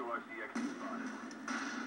towards the exit spot.